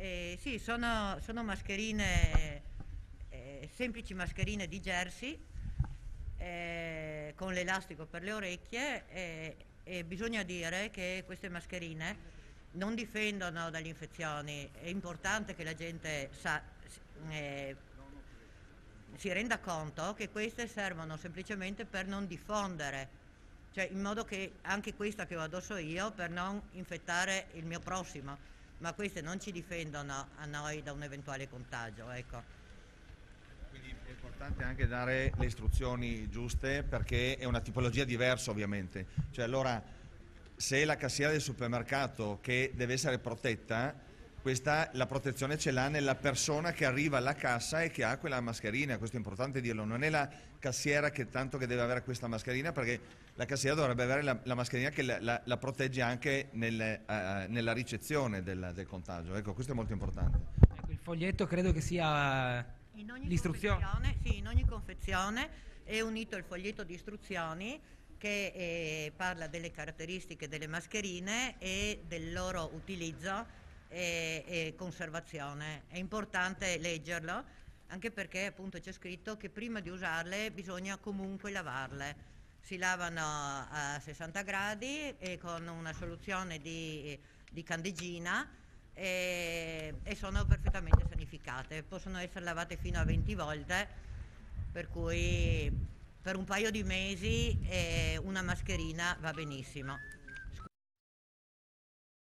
Eh, sì, sono, sono mascherine, eh, semplici mascherine di jersey eh, con l'elastico per le orecchie eh, e bisogna dire che queste mascherine non difendono dalle infezioni, è importante che la gente sa, eh, si renda conto che queste servono semplicemente per non diffondere, cioè in modo che anche questa che ho addosso io per non infettare il mio prossimo ma queste non ci difendono a noi da un eventuale contagio. Ecco. Quindi è importante anche dare le istruzioni giuste perché è una tipologia diversa ovviamente. Cioè allora se la cassiera del supermercato che deve essere protetta questa, la protezione ce l'ha nella persona che arriva alla cassa e che ha quella mascherina, questo è importante dirlo, non è la cassiera che tanto che deve avere questa mascherina perché la cassiera dovrebbe avere la, la mascherina che la, la, la, protegge anche nel, uh, nella ricezione del, del, contagio, ecco questo è molto importante. Ecco, il foglietto credo che sia l'istruzione. Sì, in ogni confezione è unito il foglietto di istruzioni che eh, parla delle caratteristiche delle mascherine e del loro utilizzo e, e conservazione. È importante leggerlo anche perché appunto c'è scritto che prima di usarle bisogna comunque lavarle. Si lavano a 60 gradi e con una soluzione di, di candeggina e, e, sono perfettamente sanificate. Possono essere lavate fino a 20 volte, per cui per un paio di mesi eh, una mascherina va benissimo.